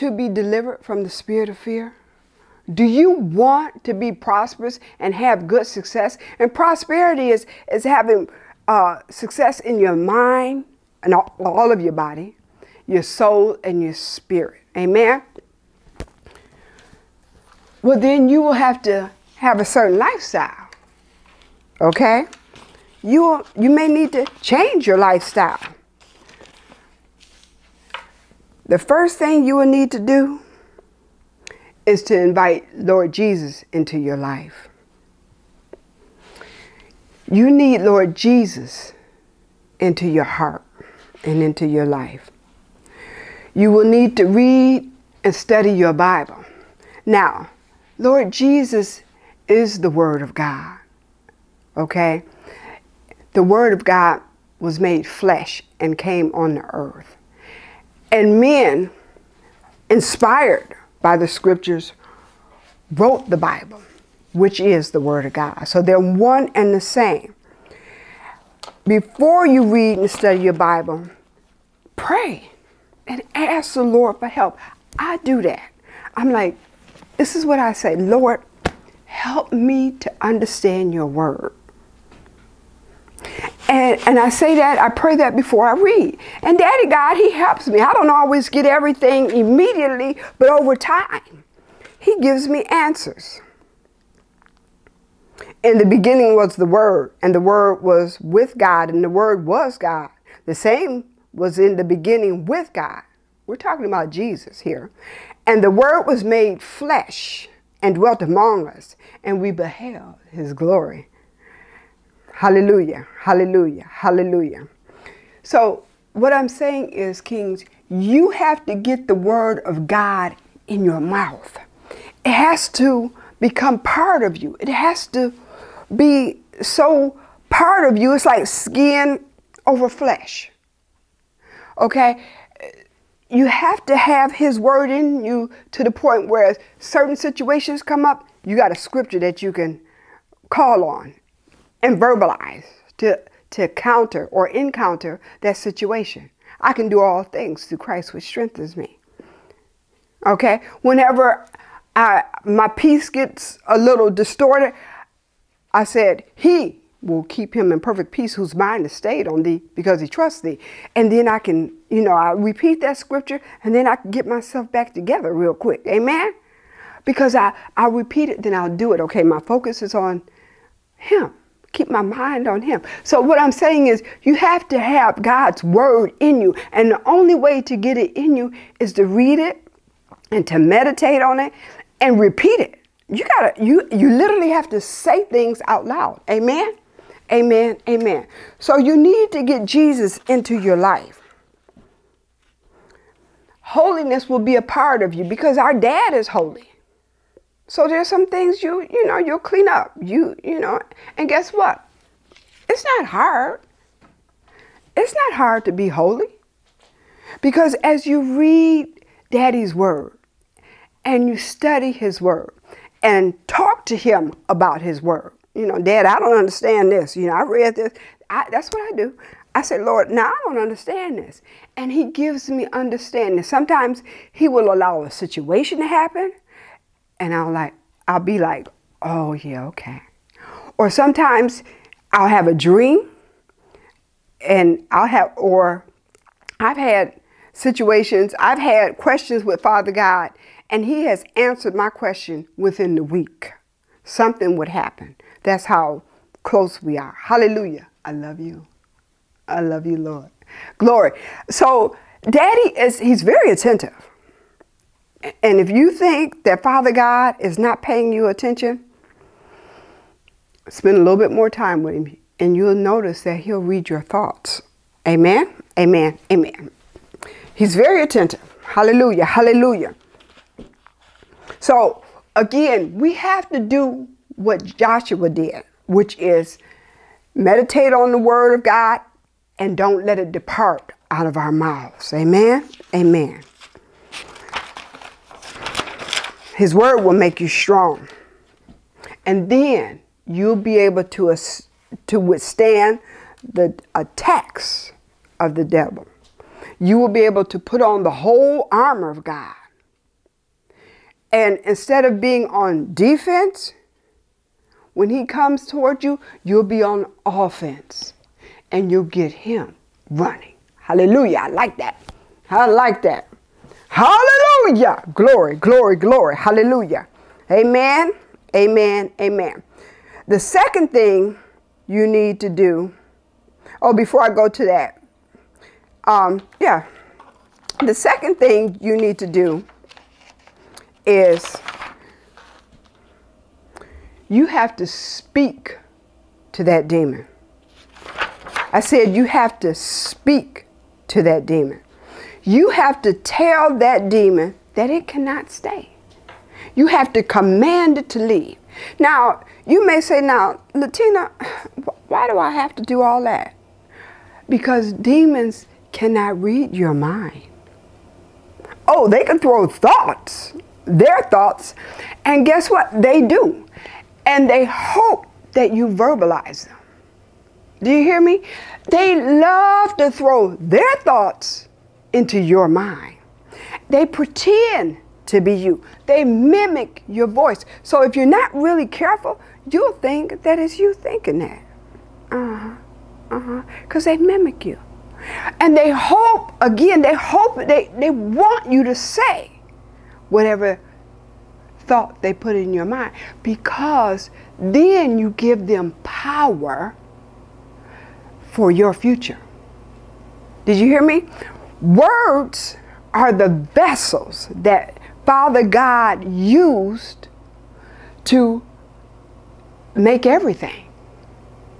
to be delivered from the spirit of fear? Do you want to be prosperous and have good success? And prosperity is, is having uh, success in your mind and all, all of your body, your soul, and your spirit. Amen? Well, then you will have to have a certain lifestyle. Okay? You, you may need to change your lifestyle. The first thing you will need to do is to invite Lord Jesus into your life. You need Lord Jesus into your heart and into your life. You will need to read and study your Bible. Now, Lord Jesus is the Word of God. Okay? The Word of God was made flesh and came on the earth. And men, inspired by the scriptures, wrote the Bible, which is the Word of God. So they're one and the same. Before you read and study your Bible, pray and ask the Lord for help. I do that. I'm like, this is what I say Lord, help me to understand your word. And, and I say that, I pray that before I read. And Daddy God, He helps me. I don't always get everything immediately, but over time, He gives me answers. In the beginning was the Word, and the Word was with God, and the Word was God. The same was in the beginning with God. We're talking about Jesus here. And the Word was made flesh and dwelt among us, and we beheld his glory. Hallelujah, hallelujah, hallelujah. So, what I'm saying is, Kings, you have to get the Word of God in your mouth. It has to become part of you, it has to be so part of you. It's like skin over flesh. Okay? you have to have his word in you to the point where certain situations come up, you got a scripture that you can call on and verbalize to, to counter or encounter that situation. I can do all things through Christ which strengthens me. Okay? Whenever I, my peace gets a little distorted, I said, He will keep him in perfect peace whose mind is stayed on thee because he trusts thee. And then I can, you know, I repeat that scripture and then I can get myself back together real quick. Amen? Because I, i repeat it, then I'll do it. Okay, my focus is on him. Keep my mind on him. So what I'm saying is you have to have God's word in you. And the only way to get it in you is to read it and to meditate on it and repeat it. You gotta, you you literally have to say things out loud. Amen. Amen. Amen. So you need to get Jesus into your life. Holiness will be a part of you because our dad is holy. So there's some things you you know you'll clean up. You you know, and guess what? It's not hard. It's not hard to be holy. Because as you read daddy's word and you study his word and talk to him about his word, you know, Dad, I don't understand this. You know, I read this. I, that's what I do. I said, Lord, now I don't understand this. And He gives me understanding. Sometimes He will allow a situation to happen, and I'll like, I'll be like, oh yeah, okay. Or sometimes I'll have a dream, and I'll have, or I've had situations, I've had questions with Father God, and He has answered my question within the week. Something would happen. That's how close we are. Hallelujah. I love you. I love you, Lord. Glory. So, Daddy is, he's very attentive. And if you think that Father God is not paying you attention, spend a little bit more time with him and you'll notice that he'll read your thoughts. Amen. Amen. Amen. He's very attentive. Hallelujah. Hallelujah. So, again, we have to do what Joshua did, which is meditate on the word of God and don't let it depart out of our mouths. Amen? Amen. His word will make you strong. And then you'll be able to, to withstand the attacks of the devil. You will be able to put on the whole armor of God And instead of being on defense, when he comes toward you, you'll be on offense and you'll get him running. Hallelujah. I like that. I like that. Hallelujah. Glory, glory, glory. Hallelujah. Amen. Amen. Amen. The second thing you need to do, oh, before I go to that, um, yeah, the second thing you need to do is you have to speak to that demon. I said you have to speak to that demon. You have to tell that demon that it cannot stay. You have to command it to leave. Now, you may say, now, Latina, why do I have to do all that? Because demons cannot read your mind. Oh, they can throw thoughts, their thoughts, and guess what? They do. And they hope that you verbalize them. Do you hear me? They love to throw their thoughts into your mind. They pretend to be you. They mimic your voice. So if you're not really careful, you'll think that it's you thinking that. Uh-huh. Uh-huh. Because they mimic you. And they hope, again, they hope, they, they want you to say whatever thought they put in your mind because then you give them power for your future. Did you hear me? Words are the vessels that Father God used to make everything.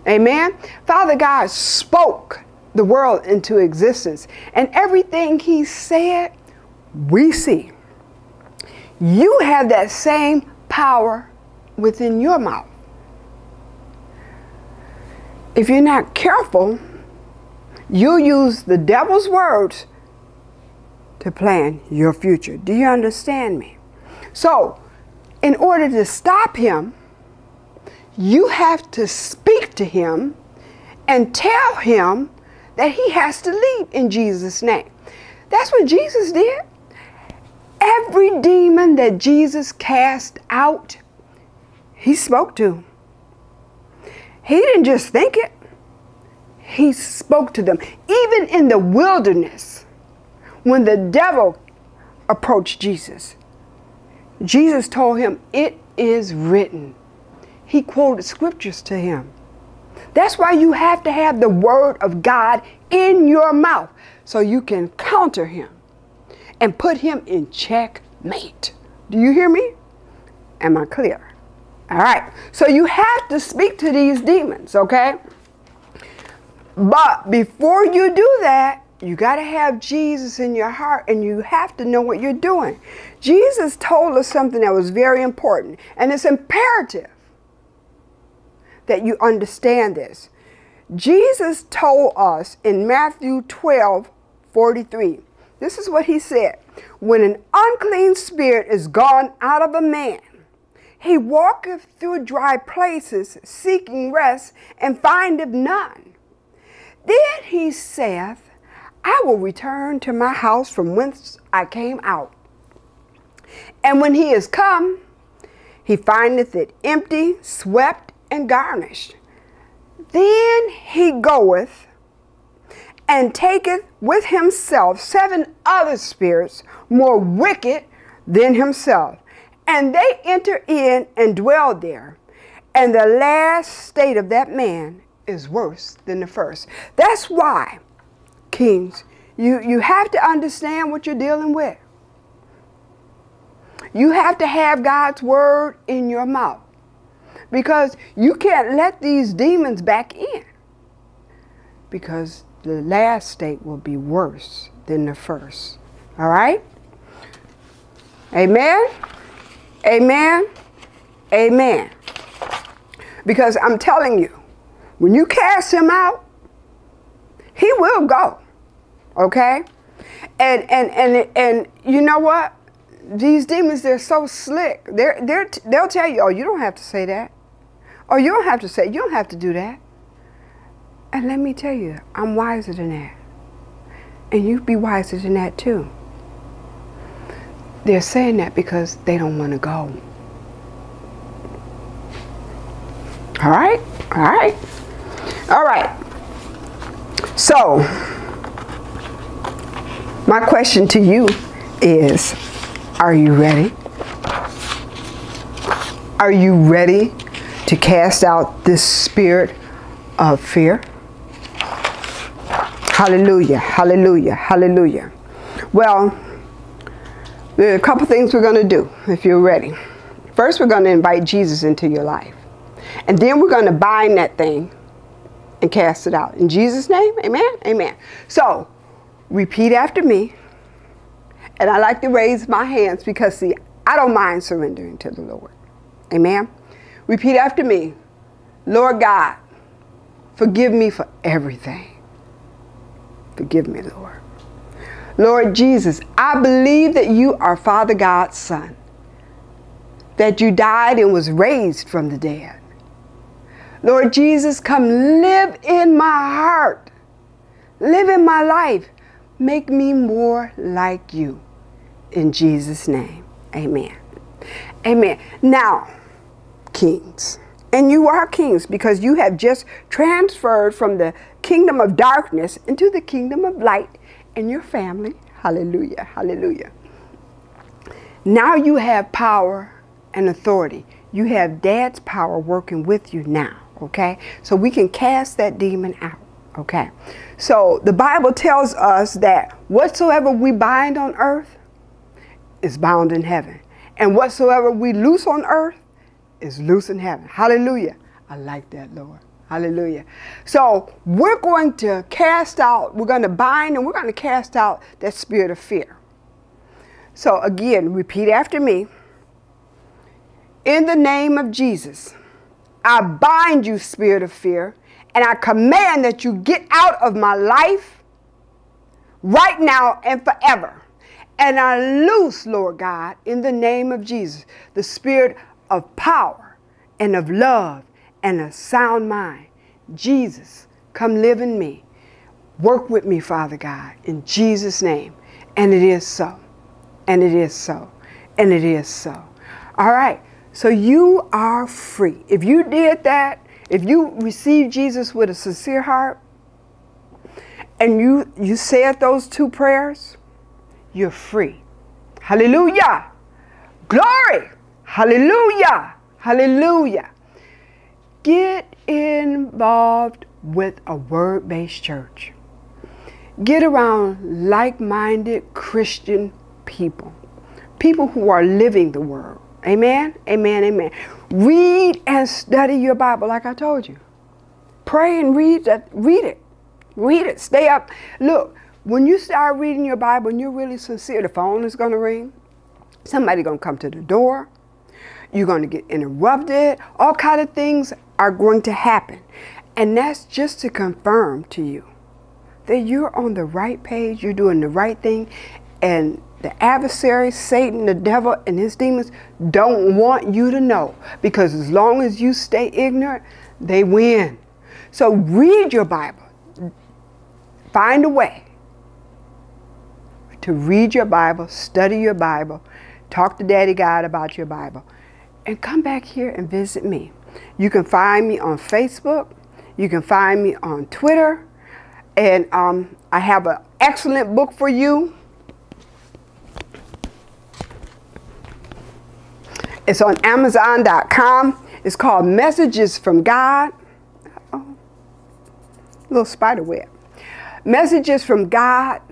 Amen. Father God spoke the world into existence, and everything He said, we see. You have that same power within your mouth. If you're not careful, you'll use the devil's words to plan your future. Do you understand me? So, in order to stop him, you have to speak to him and tell him that he has to leave in Jesus' name. That's what Jesus did. Every demon that Jesus cast out, he spoke to. He didn't just think it, he spoke to them. Even in the wilderness, when the devil approached Jesus, Jesus told him, It is written. He quoted scriptures to him. That's why you have to have the word of God in your mouth so you can counter him and put him in checkmate. Do you hear me? Am I clear? All right. So you have to speak to these demons, okay? But before you do that, you got to have Jesus in your heart and you have to know what you're doing. Jesus told us something that was very important, and it's imperative that you understand this. Jesus told us in Matthew 12 43, this is what he said When an unclean spirit is gone out of a man, he walketh through dry places, seeking rest, and findeth none. Then he saith, I will return to my house from whence I came out. And when he is come, he findeth it empty, swept, and garnished. Then he goeth and taketh with himself seven other spirits more wicked than himself. And they enter in and dwell there. And the last state of that man is worse than the first. That's why, kings, you, you have to understand what you're dealing with. You have to have God's word in your mouth because you can't let these demons back in because the last state will be worse than the first. All right? Amen? Amen? Amen. Because I'm telling you, when you cast him out, he will go. Okay? And and and and you know what? These demons, they're so slick. They're they're they'll tell you, oh, you don't have to say that. Or you don't have to say, you don't have to do that. And let me tell you, I'm wiser than that. And you'd be wiser than that too. they're saying that because they don't want to go. All right? All right? All right. So, my question to you is Are you ready? Are you ready to cast out this spirit of fear? Hallelujah, hallelujah, hallelujah. Well, there are a couple things we're going to do if you're ready. First, we're going to invite Jesus into your life. And then we're going to bind that thing and cast it out. In Jesus' name, amen, amen. So, repeat after me. And I like to raise my hands because, see, I don't mind surrendering to the Lord. Amen. Repeat after me. Lord God, forgive me for everything. Forgive me, Lord. Lord Jesus, I believe that you are Father God's Son, that you died and was raised from the dead. Lord Jesus, come live in my heart. Live in my life. Make me more like you. In Jesus' name, amen. Amen. Now, kings, and you are kings because you have just transferred from the kingdom of darkness into the kingdom of light and your family. Hallelujah. Hallelujah. Now you have power and authority. You have dad's power working with you now. Okay? So we can cast that demon out. Okay? So the Bible tells us that whatsoever we bind on earth is bound in heaven. And whatsoever we loose on earth is loose in heaven. Hallelujah. I like that, Lord. Hallelujah. So we're going to cast out, we're going to bind and we're going to cast out that spirit of fear. So again, repeat after me. In the name of Jesus, I bind you, spirit of fear, and I command that you get out of my life right now and forever. And I loose, Lord God, in the name of Jesus, the spirit of power and of love and a sound mind. Jesus, come live in me. Work with me, Father God, in Jesus' name. And it is so. And it is so. And it is so. All right. So you are free. If you did that, if you received Jesus with a sincere heart, and you, you said those two prayers, you're free. Hallelujah. Glory. Hallelujah. Hallelujah. Get involved with a word based church. Get around like minded Christian people, people who are living the word. Amen, amen, amen. Read and study your Bible, like I told you. Pray and read that. Read it. Read it. Stay up. Look, when you start reading your Bible and you're really sincere, the phone is going to ring. Somebody's going to come to the door. You're going to get interrupted. All kind of things are going to happen. And that's just to confirm to you that you're on the right page, you're doing the right thing, and the adversary, Satan, the devil, and his demons don't want you to know because as long as you stay ignorant, they win. So read your Bible. Find a way to read your Bible, study your Bible, talk to Daddy God about your Bible and come back here and visit me. You can find me on Facebook. You can find me on Twitter. And um, I have an excellent book for you. It's on Amazon.com. It's called Messages from God. Oh, little spider web. Messages from God.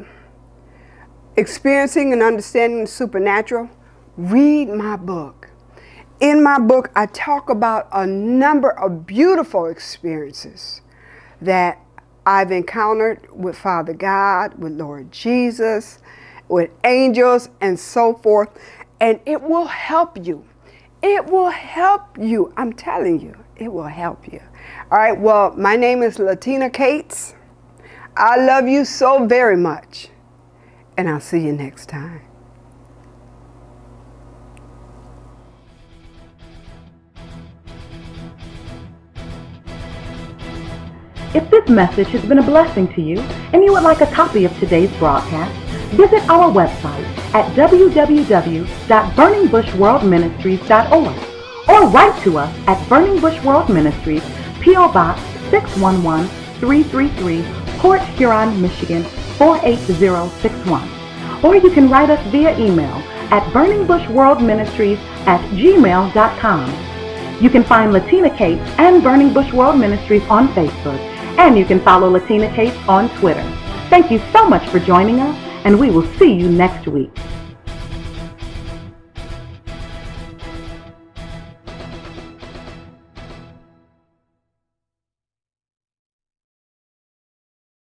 Experiencing and understanding the supernatural. Read my book. In my book, I talk about a number of beautiful experiences that I've encountered with Father God, with Lord Jesus, with angels, and so forth. And it will help you. It will help you. I'm telling you, it will help you. All right, well, my name is Latina Cates. I love you so very much. And I'll see you next time. If this message has been a blessing to you and you would like a copy of today's broadcast, visit our website at www.burningbushworldministries.org or write to us at Burning Bush World Ministries, P.O. Box 611333, Port Huron, Michigan 48061. Or you can write us via email at burningbushworldministries at gmail.com. You can find Latina Cates and Burning Bush World Ministries on Facebook, and you can follow Latina Cates on Twitter. Thank you so much for joining us, and we will see you next week.